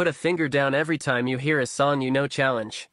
put a finger down every time you hear a song you know challenge.